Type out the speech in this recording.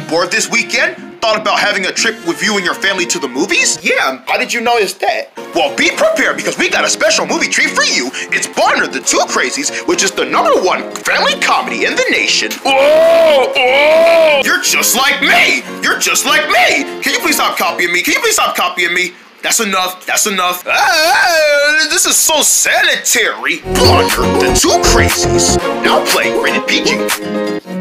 bored this weekend? Thought about having a trip with you and your family to the movies? Yeah, how did you notice that? Well, be prepared because we got a special movie treat for you. It's Bawner the Two Crazys, which is the number one family comedy in the nation. Oh, oh! You're just like me! You're just like me! Can you please stop copying me? Can you please stop copying me? That's enough. That's enough. Ah, this is so sanitary. Bawner the Two Crazys. Now play rated PG.